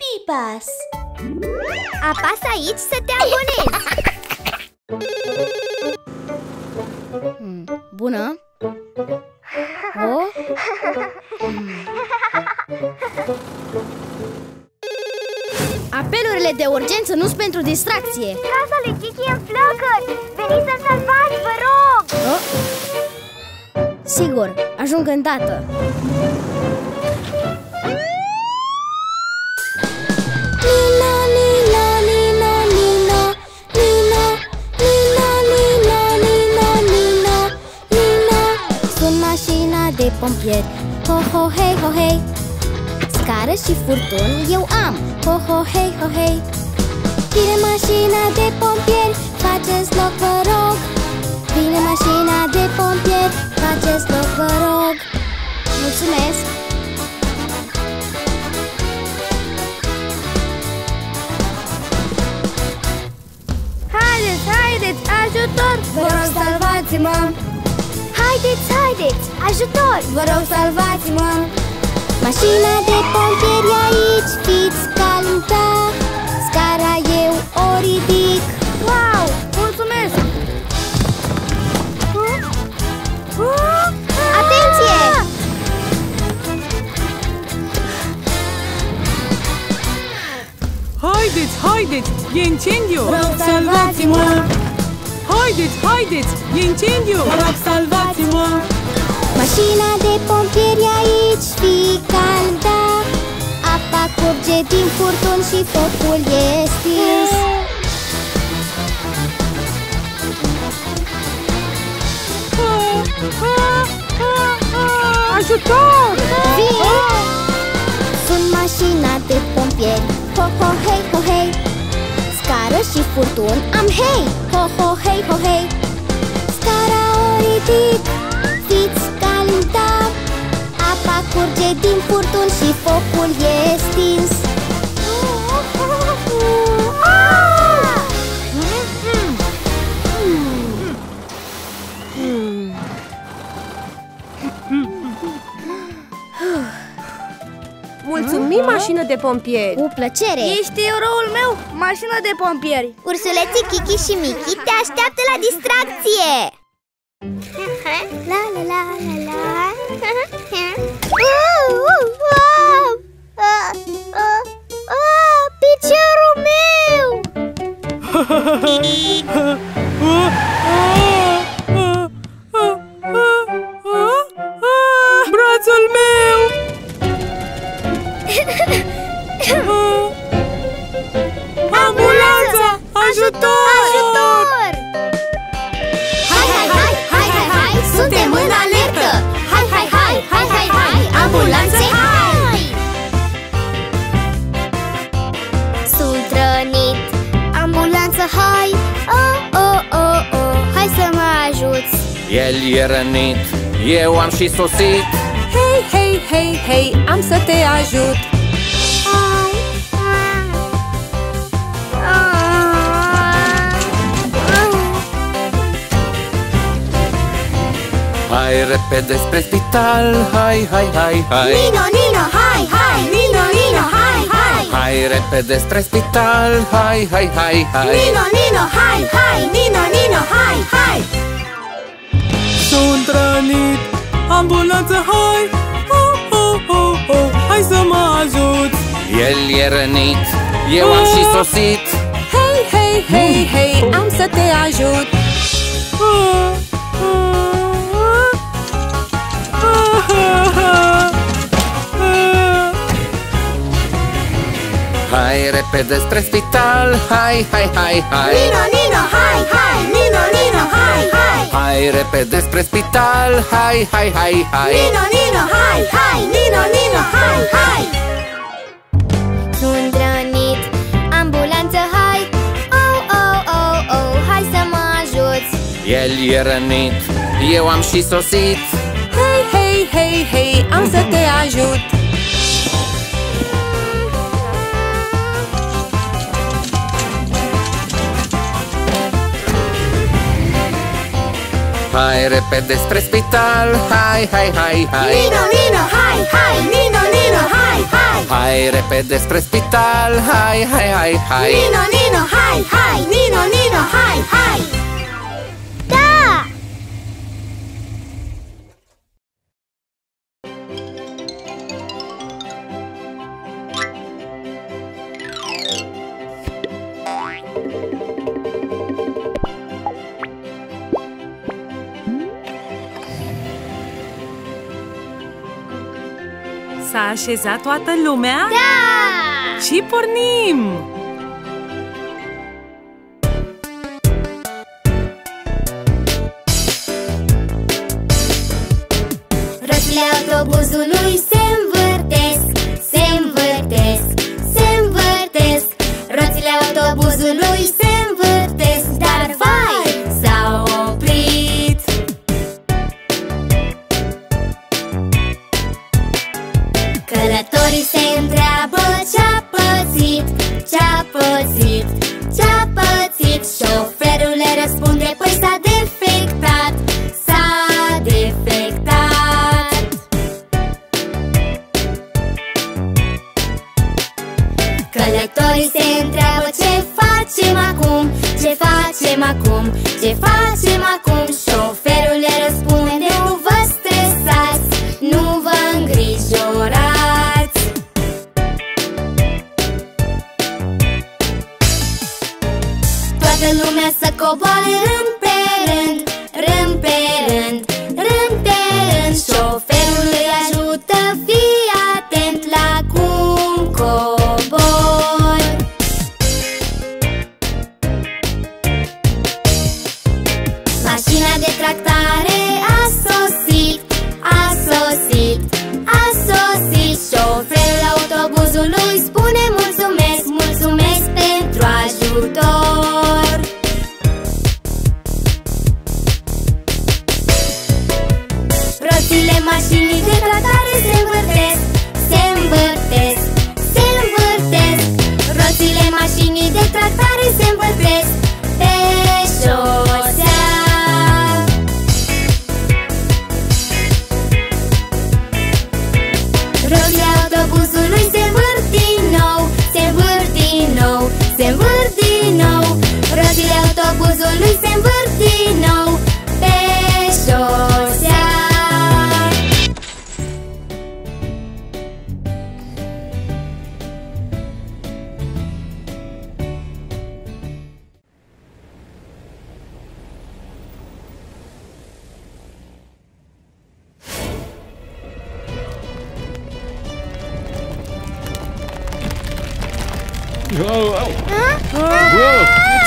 Pipas Apasă aici să te abonezi hmm, Bună Oh? Hmm. Apelurile de urgență nu sunt pentru distracție Casa lui Kiki în flăcări Veniți să salvați, vă rog oh? Sigur, ajung îndată pompieri Ho, ho, hei, ho, hei Scară și furtun eu am Ho, ho, hei, ho, hei Vine mașina de pompieri Faceți loc, vă rog Vine mașina de pompieri Faceți loc, vă rog Mulțumesc! Haideți, haideți, ajutor! Vă rog, salvați-mă! Haideți, haideți! Ajutor! Vă rog, salvați-mă! Mașina de pompieri aici, fiți calmă Scara eu o ridic Wow! Mulțumesc! Atenție! Haideți, haideți! E incendiu! Salvați-mă! Haideți, haideți! E incendiu! Vă rog, salvați-mă! Mașina de pompieri aici, fii calm, da Apa curge din furtun și focul e stins Ajutor! Vin! Sunt mașina de pompieri Ho, ho, hei, ho, hei Scară și furtun am hei! Ho, ho, hei, ho, hei! Scara o ridic Fiți calmi, da Apa curge din furtun și focul e mașină de pompieri! Cu plăcere! Ești eroul meu, mașină de pompieri! Ursuleții Kiki și Miki te așteaptă la distracție! La la la la la uh, uh, uh, Piciorul meu! eu am și sosit Hei, hei, hei, hei, am să te ajut Hai repede spre spital, hai, hai, hai, hai Nino, Nino, hai, hai! Nino, Nino, hai, hai! Hai repede spre spital, hai, hai, hai, hai Nino, Nino, hai, hai! Nino, Nino, hai, hai! Sunt rănit, ambulanță, hai! Oh, oh, oh, oh, hai să mă ajut! El e rănit, eu am și sosit Hei, hei, hei, hei, am să te ajut Hai repede spre spital, hai, hai, hai, hai Nino, Nino, hai, hai! Nino, Nino, hai, hai! Hai repede spre spital, hai, hai, hai, hai Nino, Nino, hai, hai! Nino, Nino, hai, hai! Sunt rănit, ambulanță, hai! Oh, oh, oh, oh, hai să mă ajuți! El e rănit, eu am și sosit Hei, hei, hei, hei, am să te ajut Hai repede spre spital. Hai, hai, hai, hai. Nino, Nino, hai, hai. Nino, Nino, hai, hai. Hai repede spre spital. Hai, hai, hai, hai. Nino, Nino, hai, hai. Nino, Nino, hai, hai S-a așezat toată lumea? Da! Și pornim! Roțile autobuzului se mașinii de tractare se învârtesc, se învârtesc, se învârtesc. Roțile mașinii de tractare se învârtesc. Pe șosea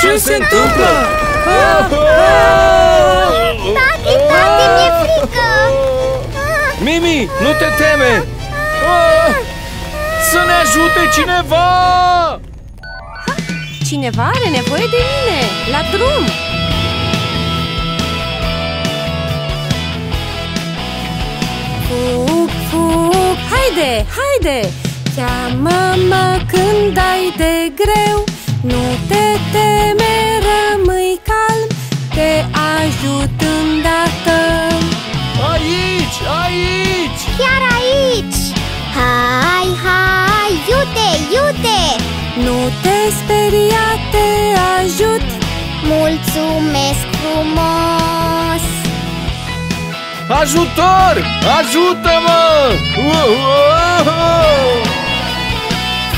Ce se întâmplă? Tati, tati, mi-e frică! Mimi, nu te teme! Ah! Să ne ajute cineva! Cineva are nevoie de mine! La drum! Fug, fug! Haide, haide! Cheamă-mă când ai de greu Nu te teme, rămâi calm Te ajut îndată Aici, aici! Chiar aici! Hai, hai, iute, iute! Nu te speria, te ajut Mulțumesc frumos! Ajutor! Ajută-mă!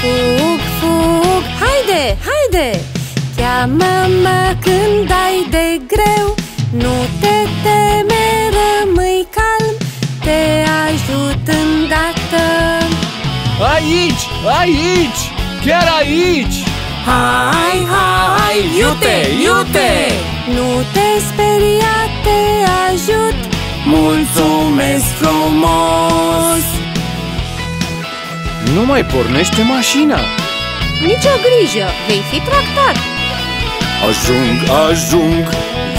Fug, fug, haide, haide Cheamă-mă când ai de greu Nu te teme, rămâi calm Te ajut îndată Aici, aici! Chiar aici! Hai, hai, iute, iute Nu te speria, te ajut Mulțumesc frumos Nu mai pornește mașina! Nici o grijă, vei fi tractat. Ajung, ajung,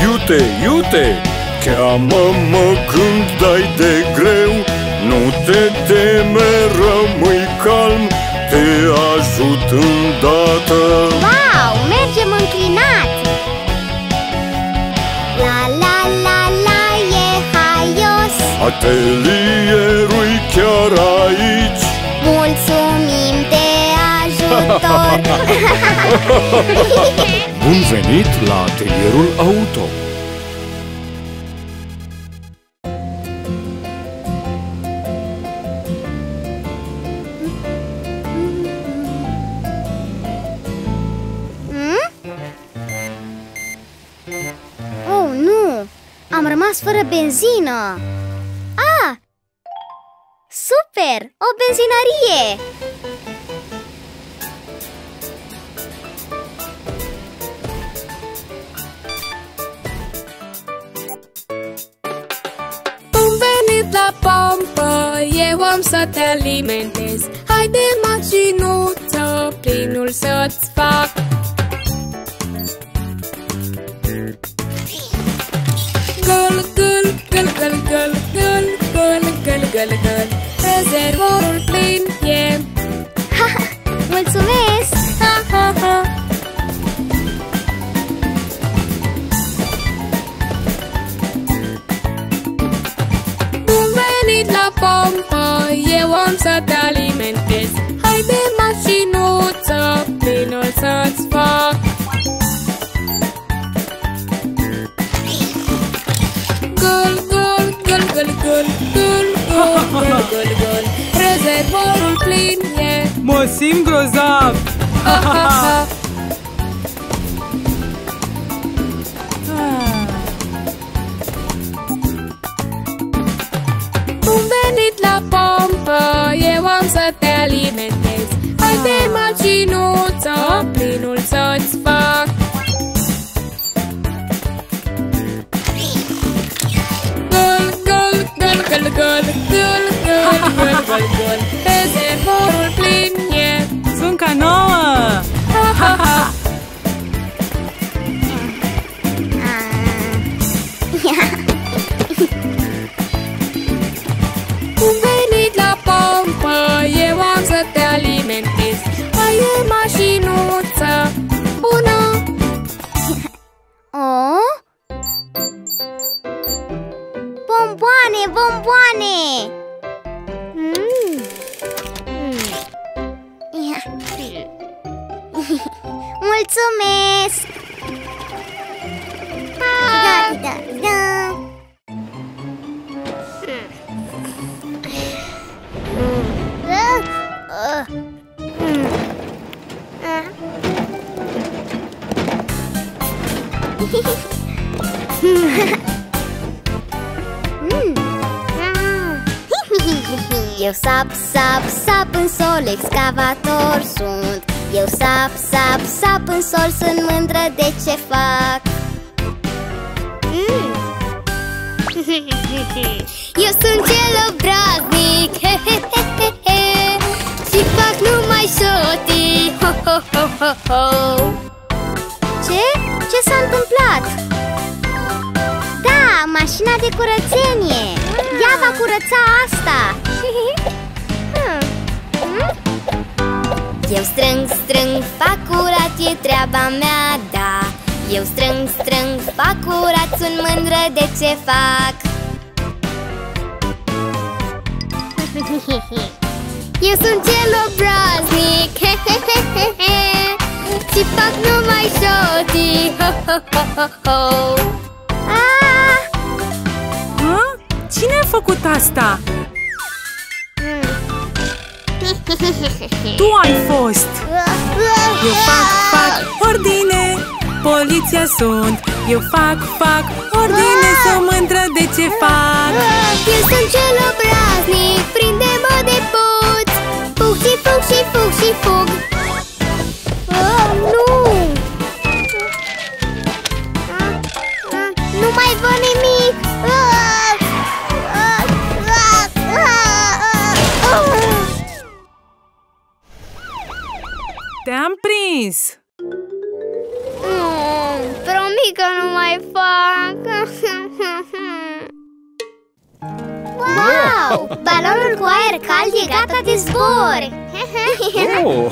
iute, iute Cheamă-mă când dai de greu. Nu te teme, rămâi calm Te ajut îndată. Wow, mergem înclinat! La la la la Atelierul chiar aici ajutor Bun venit la atelierul auto Oh, nu! Am rămas fără benzină! Ah! Super! O benzinărie! Să te alimentez Haide mașinuță, plinul să-ți fac. Găl, găl, găl, găl, găl, găl, găl, găl, găl, găl. Rezervorul eu am să te alimentez Haide mașinuță, plinul să-ți fac Gol, gol, gol, gol, gol, gol, gol, gol, gol, gol Rezervorul plin e. Mă simt grozav! ha, ha, ha plinul să-ți fac Gol, gol, gol, gol, gol, gol, gol, gol, gol, gol Rezervorul plin e Sunt ca nouă! Eu sap, sap, sap în sol, excavator sunt Eu sap, sap, sap în sol, sunt mândră de ce fac mm. Eu sunt cel obraznic he, he, he, he, he. Și fac numai șotii ho, ho, ho, ho, ho. Ce? Ce s-a întâmplat? Da, mașina de curățenie Ea va curăța asta Eu strâng, strâng, fac curat, e treaba mea, da Eu strâng, strâng, fac curat, sunt mândră de ce fac Eu sunt cel obraznic he, he, he, he, he. Și fac numai șotii ho, ho, ho, ho, ho. Ah! Hă? Cine a făcut asta? Tu ai fost! Eu fac, fac ordine Poliția sunt Eu fac, fac ordine Să mândră de ce fac Eu sunt cel obraznic Prinde-mă de puț Fug și fug și fug și fug prins! Mm, promit că nu mai fac! Wow! Balonul cu aer cald e gata de zbor! oh.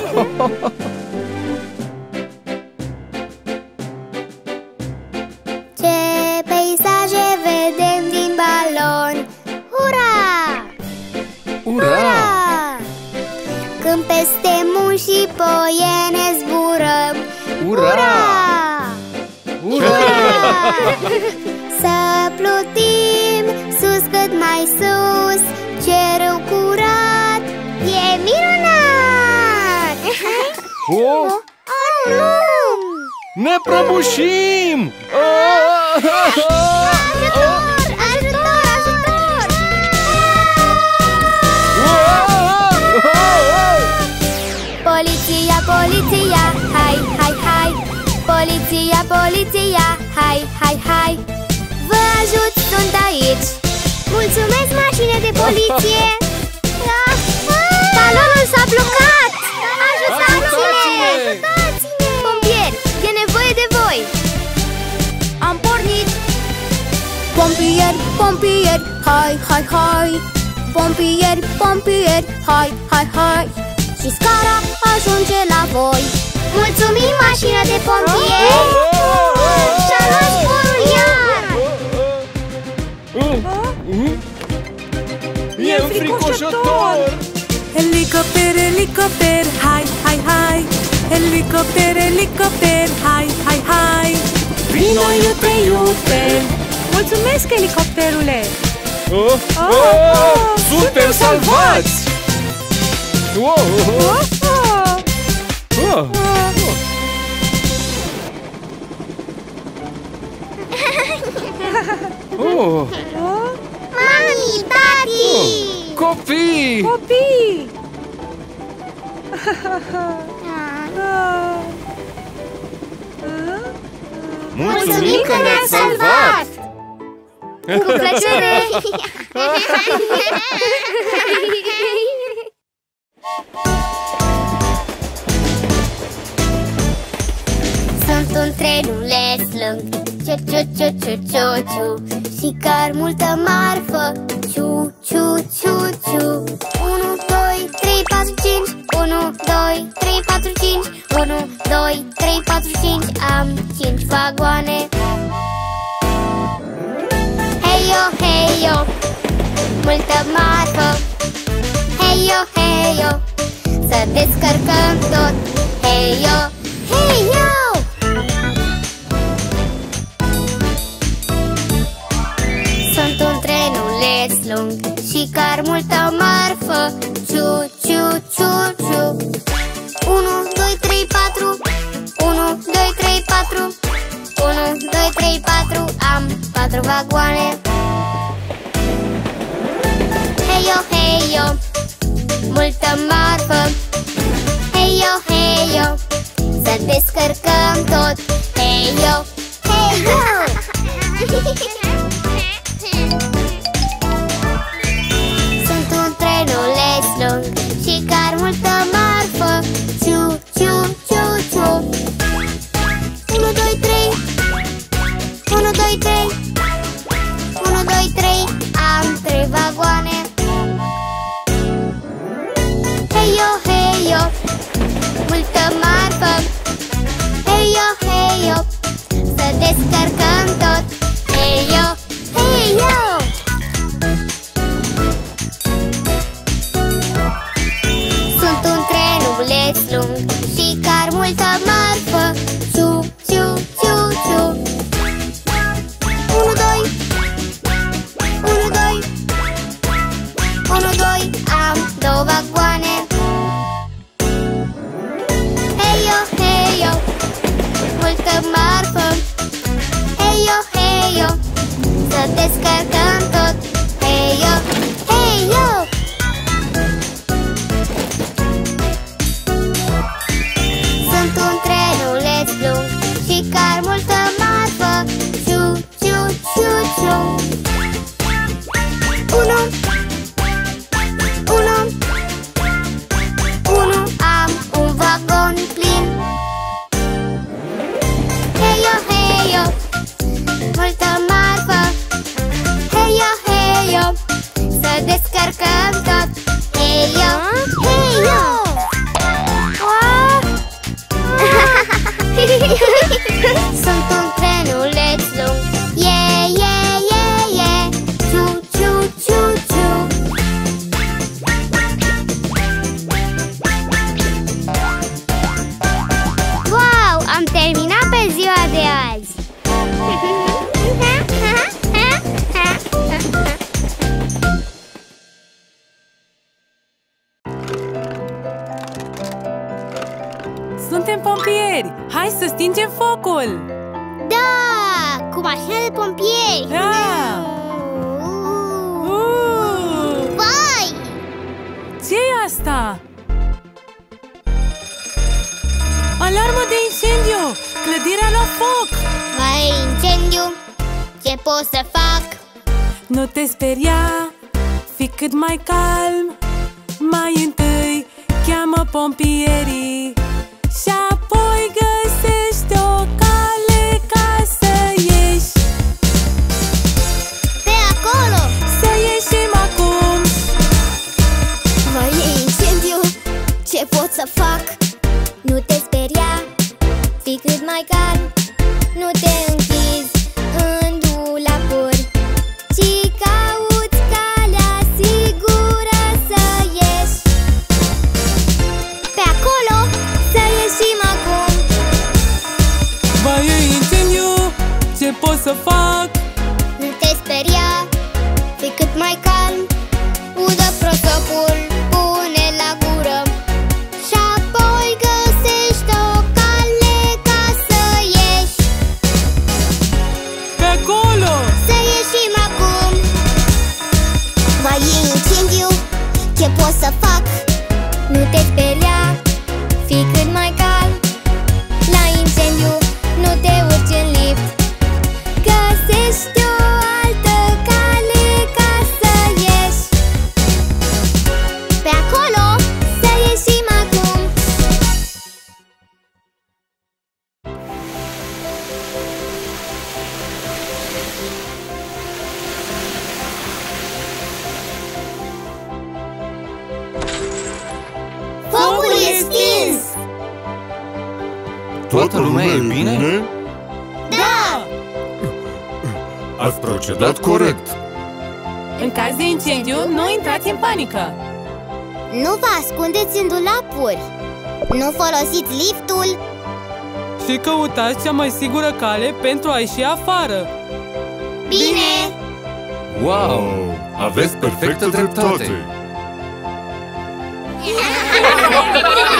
Ce peisaje vedem din balon! Ura! Ura! Ura! Când peste munte și poiene zburăm Ura! Ura! Ura! Să plutim sus cât mai sus Cerul curat e minunat O? Oh? În! Ne prăbușim! Oh! Poliția, poliția, hai, hai, hai. Poliția, poliția, hai, hai, hai. Vă ajut, sunt aici. Mulțumesc, mașină de poliție. Balonul s-a blocat. Ajutați-ne! Ajutați-ne! Pompieri, e nevoie de voi. Am pornit. Pompieri, pompieri, hai, hai, hai. Pompieri, pompieri, hai, hai, hai Și scara ajunge la voi. Mulțumim, mașină de pompieri! Și-a luat sporul iar! E înfricoșător! Helicopter, helicopter, hai, hai, hai! Helicopter, helicopter, hai, hai, hai! Vino iute, iute! Mulțumesc, elicopterule! Oh, oh, suntem salvați! Oh, oh, Oh, oh. oh. Oh, Mami, tati copii! Copii! Ah, Mulțumim că ne-ați salvat! Cu plăcere Sunt un trenuleț lung Ciu, ciu, ciu, ciu, ciu, ciu. Și car multă marfă Ciu, ciu, ciu, ciu. 1, 2, 3, 4, 5 1, 2, 3, 4, 5 1, 2, 3, 4, 5 Am 5 vagoane. Hei yo, hei yo Multă marfă Hei yo, hei yo Să descărcăm tot. Hei yo, hei yo Sunt un trenuleț lung Și car multă marfă. Ciu, ciu, ciu, ciu. 1, 2, 3, 4 1, 2, 3, 4 1, 2, 3, 4 Am 4 vagoane. Hei yo, hei yo Multă marfă. Hei yo, hei yo Să descărcăm tot. Hei yo, Nu te speria, fi cât mai calm. Mai întâi cheamă pompierii. să fac? Toată lumea e bine? Da! Ați procedat corect! În caz de incendiu, nu intrați în panică! Nu vă ascundeți în dulapuri! Nu folosiți liftul! Și căutați cea mai sigură cale pentru a ieși afară! Bine! Wow! Aveți perfectă dreptate!